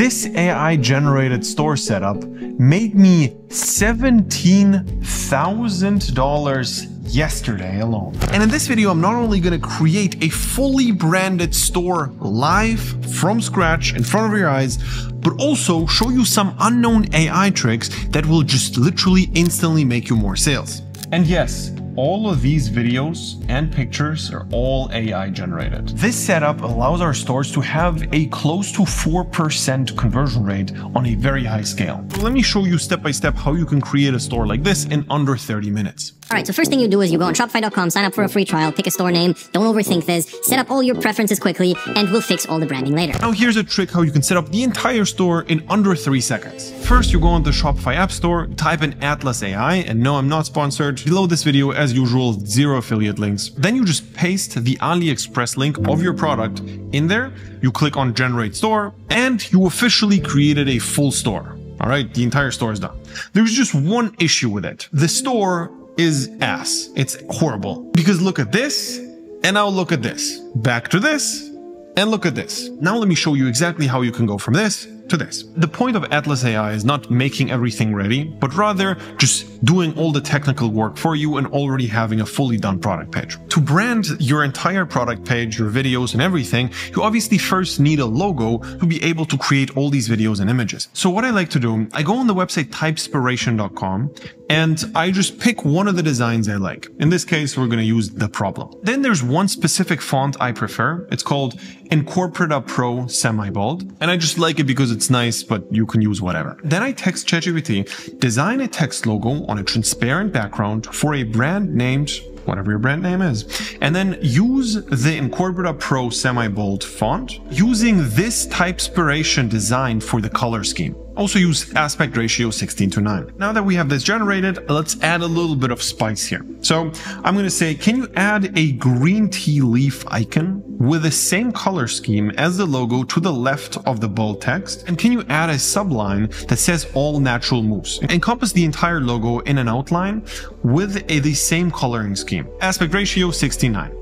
This AI generated store setup made me $17,000 yesterday alone. And in this video, I'm not only going to create a fully branded store live from scratch in front of your eyes, but also show you some unknown AI tricks that will just literally instantly make you more sales. And yes, all of these videos and pictures are all AI generated. This setup allows our stores to have a close to 4% conversion rate on a very high scale. Let me show you step by step how you can create a store like this in under 30 minutes. All right, so first thing you do is you go on Shopify.com, sign up for a free trial, pick a store name, don't overthink this, set up all your preferences quickly, and we'll fix all the branding later. Now here's a trick how you can set up the entire store in under 3 seconds. First, you go on the Shopify App Store, type in Atlas AI, and no, I'm not sponsored. Below this video, as usual, zero affiliate links. Then you just paste the AliExpress link of your product in there, you click on Generate Store, and you officially created a full store. All right, the entire store is done. There's just one issue with it. The store is ass. It's horrible. Because look at this, and now look at this. Back to this, and look at this. Now let me show you exactly how you can go from this to this. The point of Atlas AI is not making everything ready, but rather just doing all the technical work for you and already having a fully done product page. To brand your entire product page, your videos and everything, you obviously first need a logo to be able to create all these videos and images. So what I like to do, I go on the website typespiration.com and I just pick one of the designs I like. In this case, we're going to use the problem. Then there's one specific font I prefer. It's called Incorporata Pro Semi-Bold. And I just like it because it's nice, but you can use whatever. Then I text ChatGPT, design a text logo on a transparent background for a brand named whatever your brand name is. And then use the Incorpora Pro semi-bold font using this typespiration design for the color scheme. Also use aspect ratio 16 to 9. Now that we have this generated, let's add a little bit of spice here. So I'm going to say, can you add a green tea leaf icon with the same color scheme as the logo to the left of the bold text? And can you add a subline that says all natural moves? Encompass the entire logo in an outline with a, the same coloring scheme. Aspect ratio 69.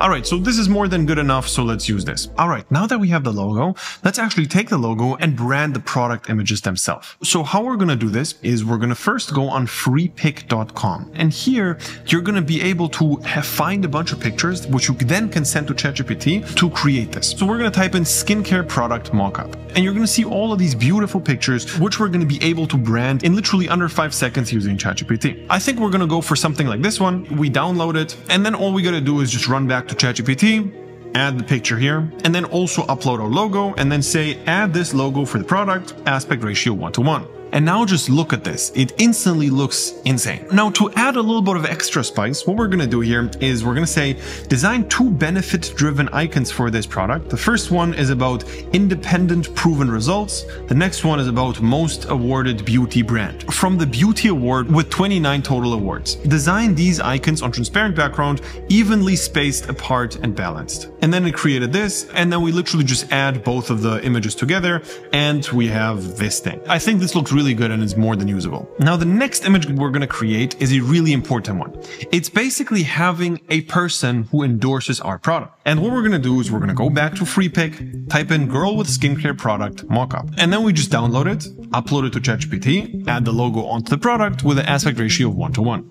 Alright, so this is more than good enough, so let's use this. Alright, now that we have the logo, let's actually take the logo and brand the product images themselves. So how we're gonna do this is we're gonna first go on freepik.com. And here, you're gonna be able to find a bunch of pictures, which you then can send to ChatGPT to create this. So we're gonna type in skincare product mockup. And you're gonna see all of these beautiful pictures, which we're gonna be able to brand in literally under five seconds using ChatGPT. I think we're gonna go for something like this one. We download it, and then all we gotta do is just run back to ChatGPT, add the picture here, and then also upload our logo, and then say add this logo for the product, aspect ratio 1 to 1. And now just look at this. It instantly looks insane. Now to add a little bit of extra spice, what we're gonna do here is we're gonna say design two benefit driven icons for this product. The first one is about independent proven results. The next one is about most awarded beauty brand. From the beauty award with 29 total awards. Design these icons on transparent background, evenly spaced apart and balanced. And then it created this, and then we literally just add both of the images together, and we have this thing. I think this looks really good and is more than usable. Now, the next image we're going to create is a really important one. It's basically having a person who endorses our product. And what we're going to do is we're going to go back to Freepik, type in girl with skincare product mockup, and then we just download it, upload it to ChatGPT, add the logo onto the product with an aspect ratio of one to one.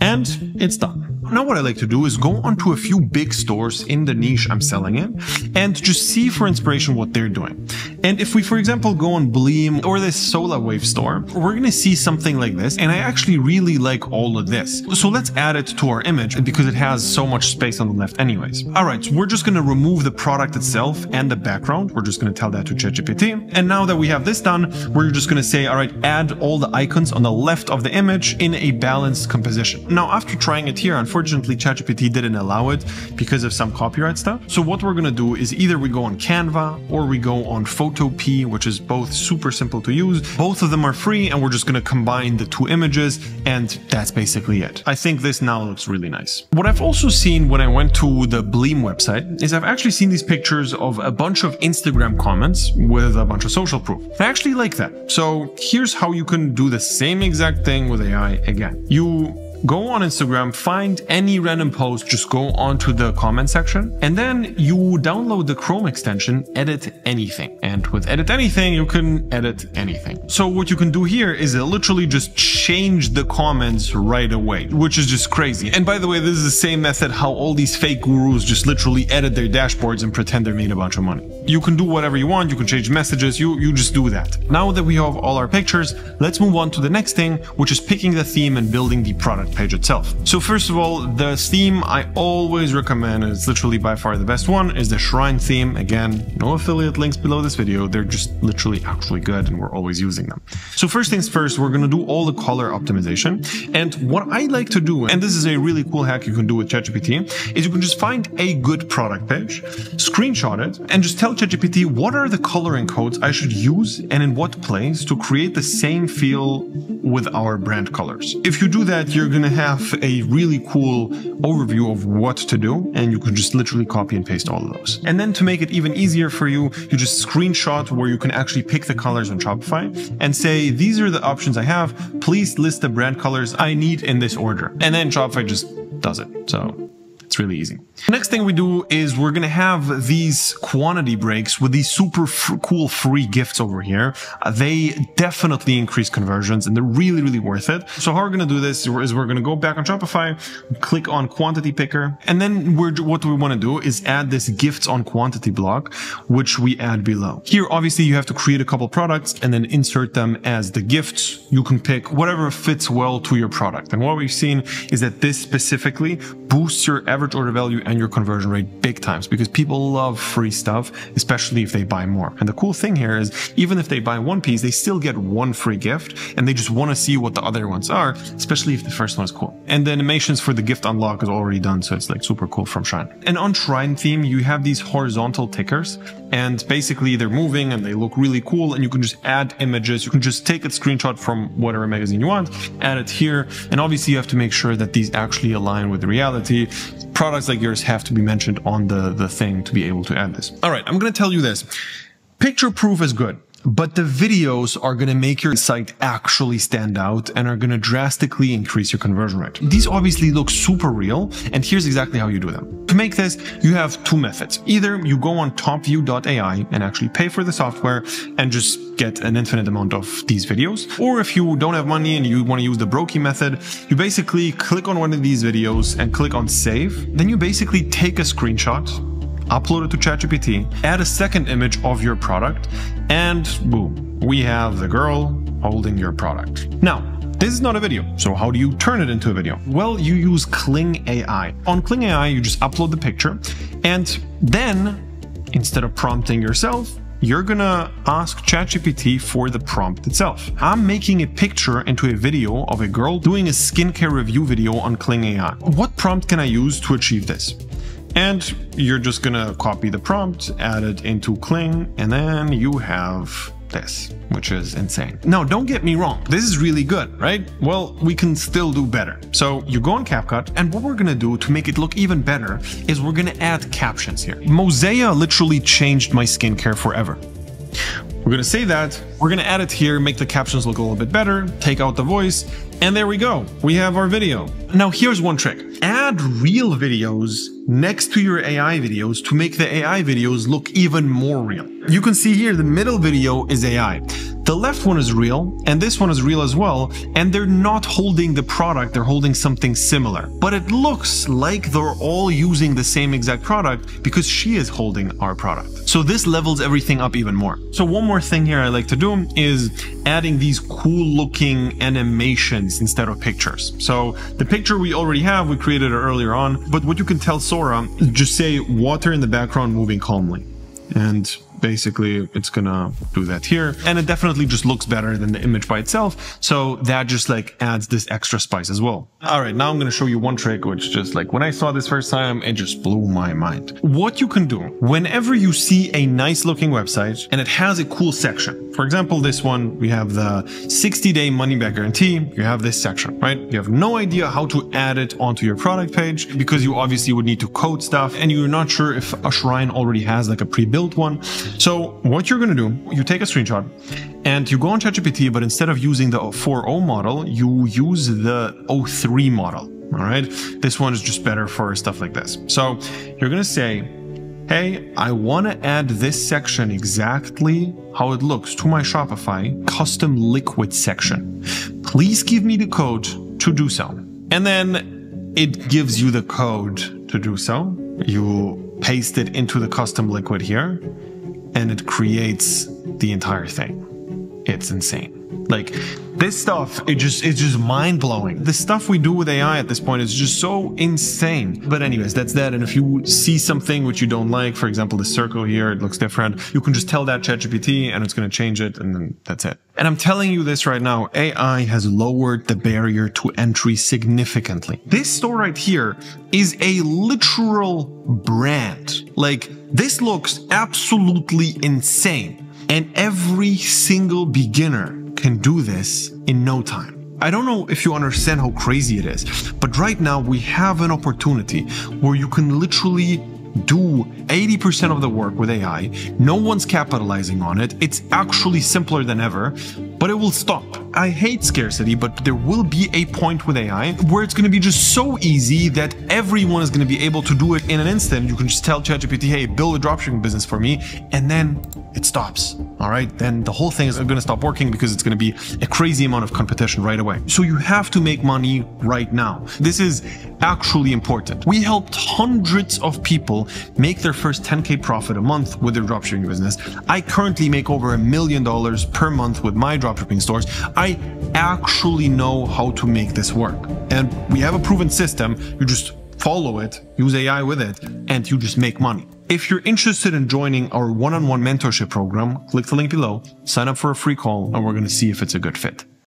And it's done. Now what I like to do is go onto a few big stores in the niche I'm selling in and just see for inspiration what they're doing. And if we, for example, go on Bleem or this SolaWave store, we're going to see something like this. And I actually really like all of this. So let's add it to our image because it has so much space on the left anyways. All right, so we're just going to remove the product itself and the background. We're just going to tell that to ChatGPT. And now that we have this done, we're just going to say, all right, add all the icons on the left of the image in a balanced composition. Now, after trying it here, unfortunately, ChatGPT didn't allow it because of some copyright stuff. So what we're gonna do is either we go on Canva or we go on Photopea, which is both super simple to use. Both of them are free and we're just gonna combine the two images and that's basically it. I think this now looks really nice. What I've also seen when I went to the Bleem website is I've actually seen these pictures of a bunch of Instagram comments with a bunch of social proof. I actually like that. So here's how you can do the same exact thing with AI again. You go on Instagram, find any random post, just go onto the comment section, and then you download the Chrome extension, edit anything. And with edit anything, you can edit anything. So what you can do here is literally just change the comments right away, which is just crazy. And by the way, this is the same method how all these fake gurus just literally edit their dashboards and pretend they're made a bunch of money. You can do whatever you want, you can change messages, you, you just do that. Now that we have all our pictures, let's move on to the next thing, which is picking the theme and building the product page itself. So first of all, the theme I always recommend, it's literally by far the best one, is the Shrine theme. Again, no affiliate links below this video, they're just literally actually good and we're always using them. So first things first, we're gonna do all the color optimization. And what I like to do, and this is a really cool hack you can do with ChatGPT, is you can just find a good product page, screenshot it, and just tell ChatGPT what are the coloring codes I should use and in what place to create the same feel with our brand colors. If you do that, you're gonna have a really cool overview of what to do, and you can just literally copy and paste all of those. And then to make it even easier for you, you just screenshot where you can actually pick the colors on Shopify and say, these are the options I have. Please list the brand colors I need in this order. And then Shopify just does it. So it's really easy. Next thing we do is we're going to have these quantity breaks with these super cool free gifts over here. Uh, they definitely increase conversions and they're really, really worth it. So how we're going to do this is we're going to go back on Shopify, click on quantity picker, and then we're, what we want to do is add this gifts on quantity block, which we add below. Here, obviously you have to create a couple products and then insert them as the gifts. You can pick whatever fits well to your product. And what we've seen is that this specifically boosts your average average order value and your conversion rate big times because people love free stuff, especially if they buy more. And the cool thing here is even if they buy one piece, they still get one free gift and they just want to see what the other ones are, especially if the first one is cool. And the animations for the gift unlock is already done, so it's like super cool from Shrine. And on Shrine theme, you have these horizontal tickers and basically they're moving and they look really cool and you can just add images. You can just take a screenshot from whatever magazine you want, add it here. And obviously you have to make sure that these actually align with reality products like yours have to be mentioned on the, the thing to be able to add this. All right, I'm going to tell you this. Picture proof is good. But the videos are going to make your site actually stand out and are going to drastically increase your conversion rate. These obviously look super real, and here's exactly how you do them. To make this, you have two methods. Either you go on topview.ai and actually pay for the software and just get an infinite amount of these videos. Or if you don't have money and you want to use the Brokey method, you basically click on one of these videos and click on save. Then you basically take a screenshot upload it to ChatGPT, add a second image of your product, and boom, we have the girl holding your product. Now, this is not a video, so how do you turn it into a video? Well, you use Kling AI. On Kling AI, you just upload the picture, and then, instead of prompting yourself, you're gonna ask ChatGPT for the prompt itself. I'm making a picture into a video of a girl doing a skincare review video on Kling AI. What prompt can I use to achieve this? And you're just gonna copy the prompt, add it into Kling, and then you have this, which is insane. Now, don't get me wrong, this is really good, right? Well, we can still do better. So you go on CapCut, and what we're gonna do to make it look even better is we're gonna add captions here. Mosea literally changed my skincare forever. We're gonna say that, we're gonna add it here, make the captions look a little bit better, take out the voice, and there we go. We have our video. Now here's one trick. Add real videos next to your AI videos to make the AI videos look even more real. You can see here the middle video is AI. The left one is real, and this one is real as well, and they're not holding the product, they're holding something similar. But it looks like they're all using the same exact product because she is holding our product. So this levels everything up even more. So one more thing here I like to do is adding these cool looking animations instead of pictures. So the picture we already have, we created it earlier on, but what you can tell Sora, just say water in the background moving calmly. And basically it's gonna do that here and it definitely just looks better than the image by itself so that just like adds this extra spice as well all right now i'm gonna show you one trick which just like when i saw this first time it just blew my mind what you can do whenever you see a nice looking website and it has a cool section For example, this one, we have the 60 day money back guarantee. You have this section, right? You have no idea how to add it onto your product page because you obviously would need to code stuff and you're not sure if a shrine already has like a pre-built one. So what you're going to do, you take a screenshot and you go on ChatGPT, but instead of using the 4o model, you use the o3 model. All right. This one is just better for stuff like this. So you're going to say, Hey, I want to add this section exactly how it looks to my Shopify custom liquid section. Please give me the code to do so. And then it gives you the code to do so. You paste it into the custom liquid here and it creates the entire thing. It's insane. Like this stuff, it just it's just mind blowing. The stuff we do with AI at this point is just so insane. But anyways, that's that. And if you see something which you don't like, for example, the circle here, it looks different, you can just tell that ChatGPT and it's going to change it, and then that's it. And I'm telling you this right now, AI has lowered the barrier to entry significantly. This store right here is a literal brand. Like this looks absolutely insane. And every single beginner can do this in no time. I don't know if you understand how crazy it is, but right now we have an opportunity where you can literally do 80% of the work with AI. No one's capitalizing on it. It's actually simpler than ever, but it will stop. I hate scarcity, but there will be a point with AI where it's going to be just so easy that everyone is going to be able to do it in an instant. You can just tell ChatGPT, hey, build a dropshipping business for me, and then it stops. All right, then the whole thing is going to stop working because it's going to be a crazy amount of competition right away. So you have to make money right now. This is actually important. We helped hundreds of people make their first 10K profit a month with their dropshipping business. I currently make over a million dollars per month with my dropshipping stores. I actually know how to make this work. And we have a proven system. You just follow it, use AI with it, and you just make money. If you're interested in joining our one on one mentorship program, click the link below, sign up for a free call, and we're going to see if it's a good fit.